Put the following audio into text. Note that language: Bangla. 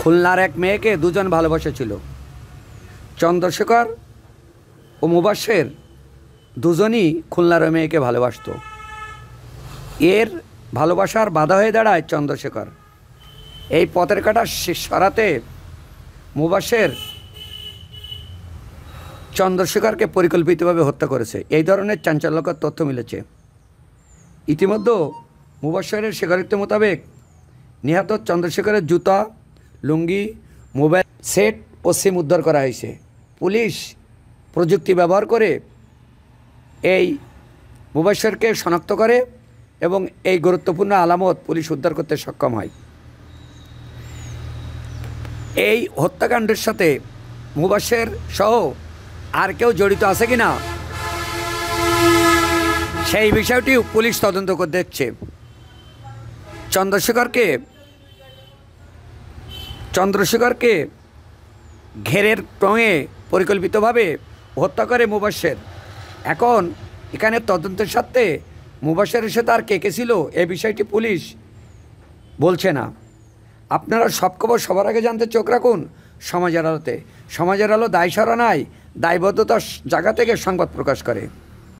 খুলনার এক মেয়েকে দুজন ভালোবাসেছিল। চন্দ্রশেখর ও মুবাসের দুজনই খুলনার মেয়েকে ভালোবাসতো। এর ভালোবাসার বাধা হয়ে দাঁড়ায় চন্দ্রশেখর। এই পথের কাটা সরাতে মুবাসের চন্দ্রশেখরকে পরিকল্পিতভাবে হত্যা করেছে। এই ধরনের চাঞ্চল্যকর তথ্য মিলেছে। ইতিমধ্যে মুবাসরের স্বীকারিত্ব মোতাবেক নিহত চন্দ্রশেখরের জুতা লুঙ্গি, মোবাইল, সেট ও সিম উদ্ধার করা হয়েছে। পুলিশ প্রযুক্তি ব্যবহার করে এই মুবাসরকে শনাক্ত করে এবং এই গুরুত্বপূর্ণ আলামত পুলিশ উদ্ধার করতে সক্ষম হয়। এই হত্যাকাণ্ডের সাথে মুবাসের সহ আর কেউ জড়িত আছে কি না সেই বিষয়টিও পুলিশ তদন্ত করে দেখছে। চন্দ্রশেখরকে চন্দ্রশেখরকে ঘেরের টঙে পরিকল্পিতভাবে হত্যা করে মুবাসের এখন এখানে তদন্তের সাথে মুবাসের সাথে আর কে কে ছিল এ বিষয়টি পুলিশ বলছে না। আপনারা সব খবর সবার আগে জানতে চোখ রাখুন সমাজের আলোতে। সমাজের আলো দায় সরা নাই দায়বদ্ধতার জায়গা থেকে সংবাদ প্রকাশ করে।